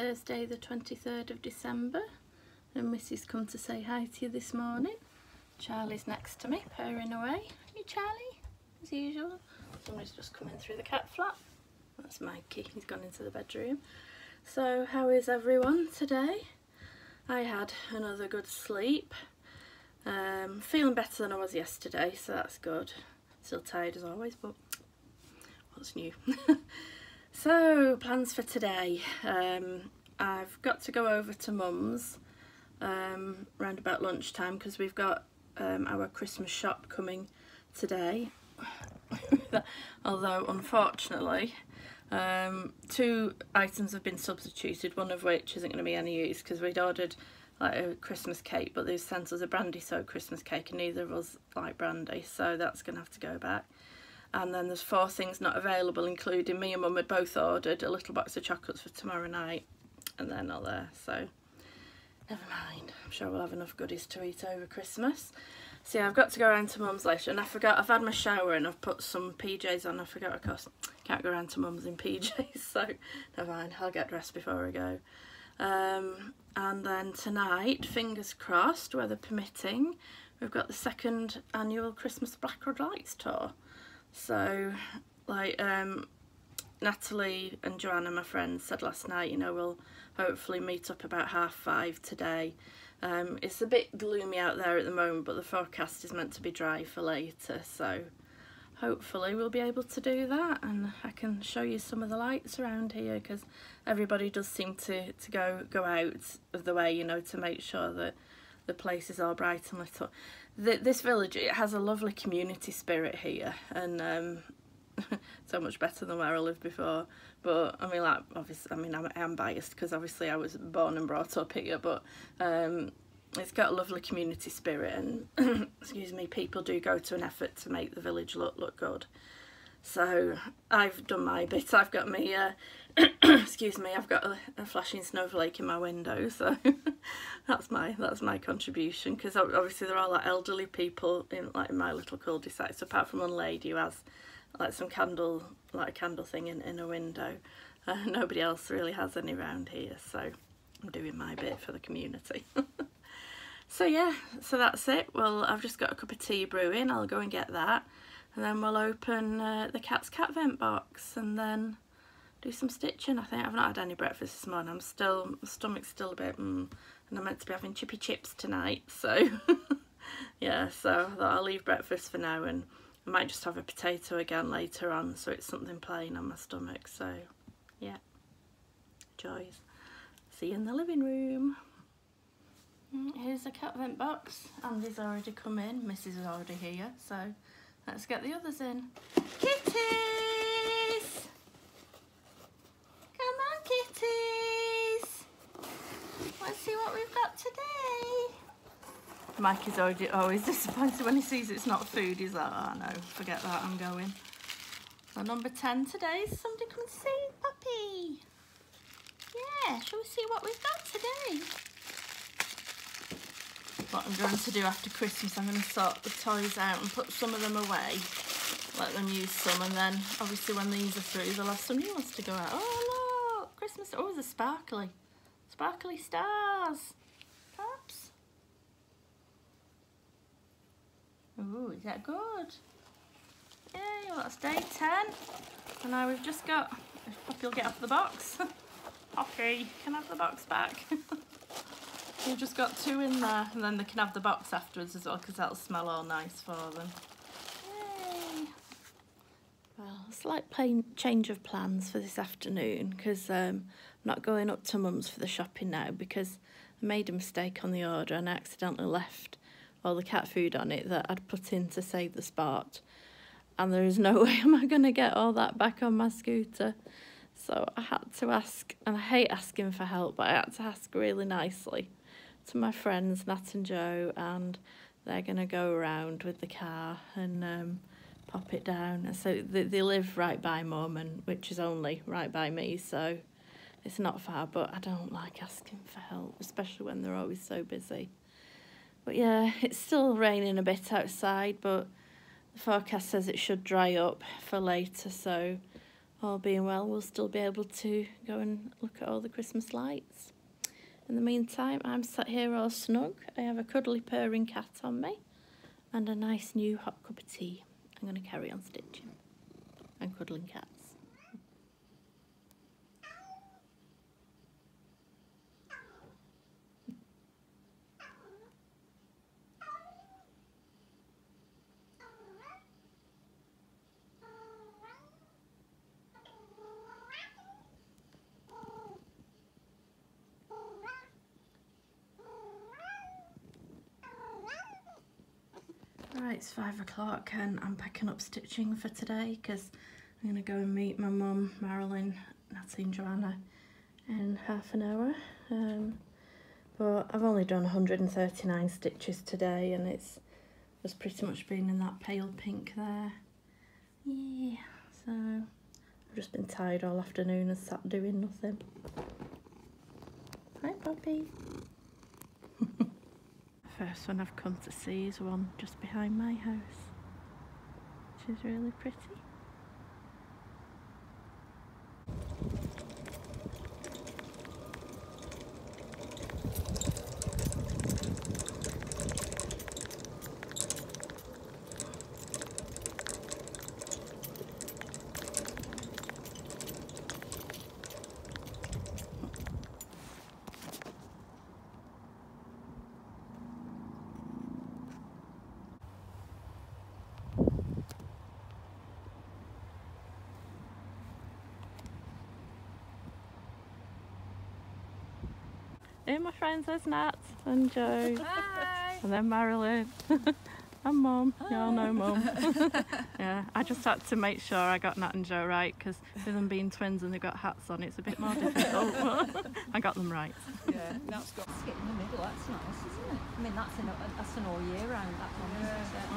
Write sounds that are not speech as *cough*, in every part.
Thursday the 23rd of December and Missy's come to say hi to you this morning. Charlie's next to me, purring away. Hey Charlie, as usual. Somebody's just coming through the cat flap. That's Mikey, he's gone into the bedroom. So how is everyone today? I had another good sleep. Um, feeling better than I was yesterday, so that's good. Still tired as always, but what's new? *laughs* so, plans for today. Um, I've got to go over to Mum's um, around about lunchtime because we've got um, our Christmas shop coming today. *laughs* Although, unfortunately, um, two items have been substituted, one of which isn't going to be any use because we'd ordered like a Christmas cake but they've sent us a brandy soaked Christmas cake and neither of us like brandy so that's going to have to go back. And then there's four things not available including me and mum had both ordered a little box of chocolates for tomorrow night and they're not there so never mind. I'm sure we'll have enough goodies to eat over Christmas. So yeah, I've got to go around to mum's later and I forgot I've had my shower and I've put some PJs on. I forgot of course can't go around to mum's in *laughs* PJs so never mind I'll get dressed before I go. Um, and then tonight, fingers crossed, weather permitting, we've got the second annual Christmas Blackroad Lights tour. So, like, um, Natalie and Joanna, my friends, said last night, you know, we'll hopefully meet up about half five today. Um, it's a bit gloomy out there at the moment, but the forecast is meant to be dry for later, so hopefully we'll be able to do that and I can show you some of the lights around here because everybody does seem to, to go, go out of the way, you know, to make sure that the place is all bright and lit up. The, this village, it has a lovely community spirit here and um, *laughs* so much better than where I lived before. But I mean, like, obviously, I mean, I'm, I'm biased because obviously I was born and brought up here, but um, it's got a lovely community spirit and *coughs* excuse me people do go to an effort to make the village look look good so I've done my bit I've got me uh, *coughs* excuse me I've got a, a, flashing snowflake in my window *laughs* so that's my that's my contribution because obviously there are like elderly people in like in my little cul-de-sac so apart from one lady who has like some candle like a candle thing in, in a window *laughs* uh, nobody else really has any around here so I'm doing my bit for the community *laughs* So yeah, so that's it. Well, I've just got a cup of tea brewing. I'll go and get that. And then we'll open uh, the cat's cat advent box and then do some stitching. I think I've not had any breakfast this morning. I'm still, my stomach's still a bit, mm, and I'm meant to be having chippy chips tonight. So *laughs* yeah, so I'll leave breakfast for now and I might just have a potato again later on so it's something plain on my stomach. So yeah, joys. See you in the living room. Mm, here's the cat advent box. Andy's already come in. Mrs. is already here. So let's get the others in. Kitties! Come on, kitties! Let's see what we've got today. Mike is already always *laughs* disappointed when he sees it's not food. He's like, oh no, forget that, I'm going. So number 10 today is somebody come and see Puppy. Yeah, shall we see what we've got today? what I'm going to do after Christmas. I'm going to sort the toys out and put some of them away. Let them use some and then obviously when these are through they'll have some new ones to go out. Oh look, Christmas, oh there's sparkly. Sparkly stars. Perhaps. Oh, is that good? Yay, well that's day 10. And now we've just got, Poppy will get off the box. *laughs* Poppy, can I have the box back? *laughs* We've just got two in there and then they can have the box afterwards as well because that'll smell all nice for them. Yay! Well, slight plain change of plans for this afternoon because um, I'm not going up to Mum's for the shopping now because I made a mistake on the order and I accidentally left all the cat food on it that I'd put in to save the spot and there is no *laughs* way am I going to get all that back on my scooter. So I had to ask, and I hate asking for help, but I had to ask really nicely to my friends Nat and Joe and they're going to go around with the car and um, pop it down. And so they, they live right by and which is only right by me so it's not far but I don't like asking for help especially when they're always so busy. But yeah, *laughs* it's still raining a bit outside but the forecast says it should dry up for later so all being well, we'll still be able to go and look at all the Christmas lights. In the meantime, I'm sat here all snug. I have a cuddly purring cat on me and a nice new hot cup of tea. I'm going to carry on stitching and cuddling cats. Right, it's five o'clock and I'm packing up stitching for today because I'm going to go and meet my mum, Marilyn, Natty and Joanna in half an hour. Um, but I've only done 139 stitches today and it's just pretty much been in that pale pink there. Yeah, so I've just been tired all afternoon and sat doing nothing. Hi, puppy. First one I've come to see is one just behind my house, which is really pretty. Hey my friends, there's Nat and Joe. Hi. And then Marilyn. *laughs* and Mum. You all know Mum. *laughs* *laughs* yeah, I just had to make sure I got Nat and Joe right because with them being twins and they've got hats on, it's a bit more difficult. but I got them right. Yeah, Nat's got. Skip in the middle, that's nice, isn't it? I mean, that's an, that's an all year round, that one, isn't it?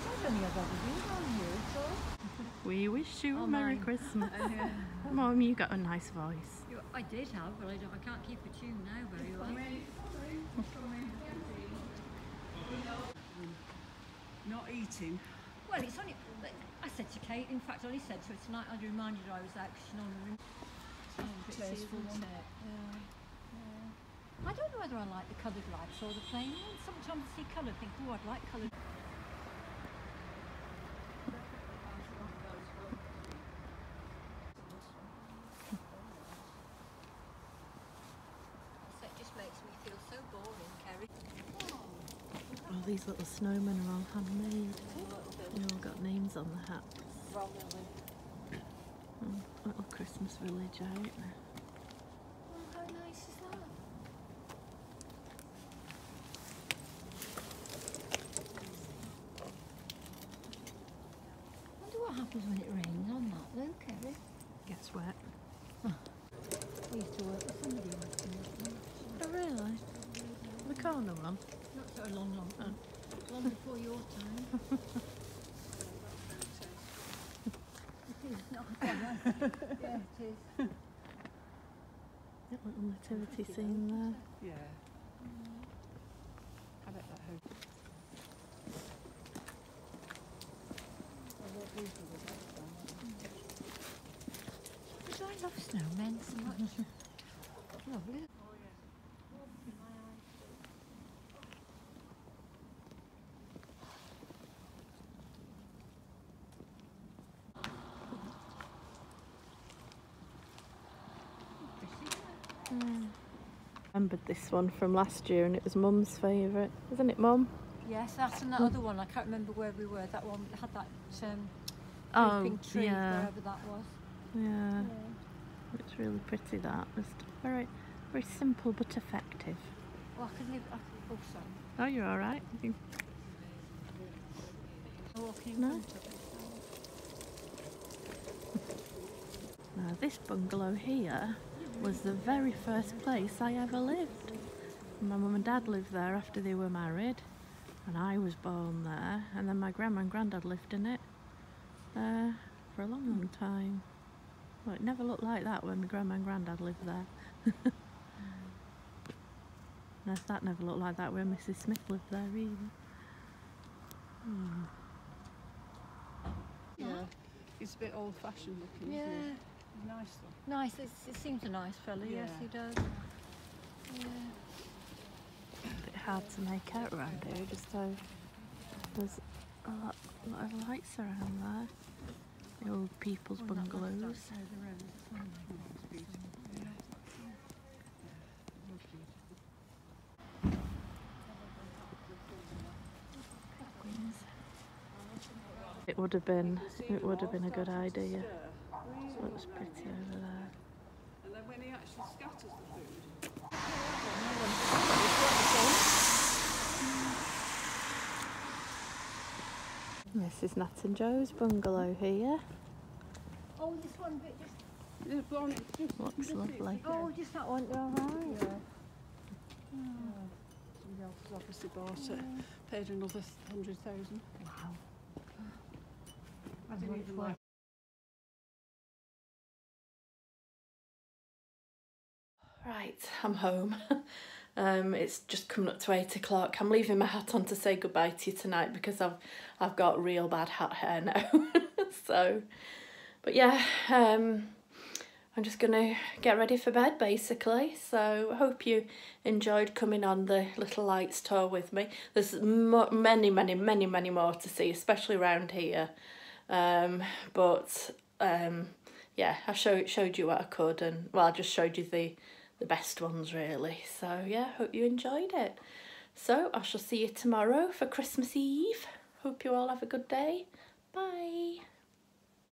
I don't think I've ever been on here at all. We wish you oh, a Oh, Merry mine. Christmas. Mum, *laughs* you got a nice voice. I did have, but I, don't, I can't keep a tune now very well. *laughs* Not eating. Well, it's only, I said to Kate, in fact, I only said to her tonight, I reminded her I was out 'cause she's on the ring. It's a Tasteful one. isn't it? Yeah. yeah. I don't know whether I like the coloured lights or the plain ones. Sometimes I see colour, think, oh, I'd like coloured. So it just makes me feel so boring, Kerry. All these little snowmen are all handmade. They all got names on the hats. Mm, little Christmas village out there. That? wonder what happens when it rains on that though, Kerry. Gets wet. I used to work with somebody who was doing that. Oh really? The corner one? Not so long, long, long, long before your time. it is not. yeah, it is. That little nativity scene there. Yeah. I bet that hope. Because I love snowmen so much. *laughs* Lovely. Remembered this one from last year and it was Mum's favourite. Isn't it Mum? Yes, that's another other one. I can't remember where we were. That one had that um, Oh, tree, yeah. wherever that was. Yeah. It's really pretty that. Just very very simple but effective. Oh, I could live. I could, oh, sorry. Oh you're alright. You- I'm walking in No. it. Now this bungalow here was the very first place I ever lived. My mum and dad lived there after they were married and I was born there and then my grandma and granddad lived in it uh, for a long long time. Well it never looked like that when my grandma and granddad lived there. *laughs* no, that never looked like that when Mrs Smith lived there either. Hmm. Yeah. He's a bit old fashioned looking, isn't Yeah. He? He's nice though. Nice. It's, it seems a nice fella. Yes, he does. Yeah. A bit hard to make out around here, just so there's a lot, lot of lights around there. The old people's bungalows. that's how the road is. It's beautiful. Yeah. Yeah, lovely. It would have been, it would have been a good Started to idea. Stir. So it was pretty over there. And then when he actually scatters the food, This is Nat and Joe's bungalow here. Oh, this one bit just. the one just Looks just lovely. it, Oh, just that one. All right. Yeah. Somebody else has obviously bought it, paid another hundred thousand. Wow. I didn't even like Right, I'm home. *laughs* Um, it's just coming up to eight o'clock. I'm leaving my hat on to say goodbye to you tonight because I've I've got real bad hat hair now. *laughs* so, but yeah, um, I'm just gonna get ready for bed basically. So I hope you enjoyed coming on the Little Lights tour with me. There's many, many, many, many more to see, especially around here. Um, but um, yeah, I showed showed you what I could, and well, I just showed you the the best ones really. So yeah, hope you enjoyed it. So I shall see you tomorrow for Christmas Eve. Hope you all have a good day. Bye.